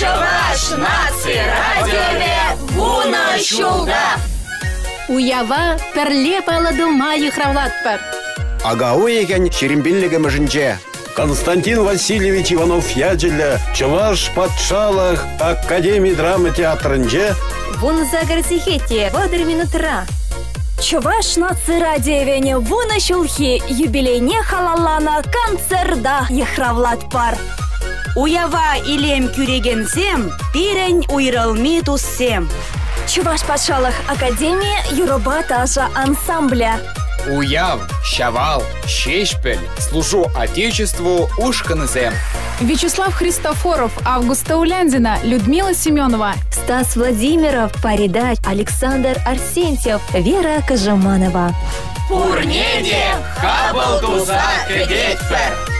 Чуваш наци радиове буна шулда. Уява перле паладылмайы хравлатпар. Агау шерембиллігіміжінче. Константин Васильевич Иванов яджелі Чуваш патшалық Академий драмы театрынже Вон загарсихете вадыр минутра. Чуваш наци радиовене вуна шулхи юбилейне халаллана концерда ехравлат пар. Уява илем күрегенсем, пирен уйралми туссем. Чуваш патшалық академия юроба таша ансамбля. Уяв, щавал, щещпель, служу Отечеству ушканызем. Вячеслав Христофоров, Августа Уляндина, Людмила Семенова. Стас Владимиров, Паридач, Александр Арсентьев, Вера Кожаманова. Пурнеде хабал туза кедетпер.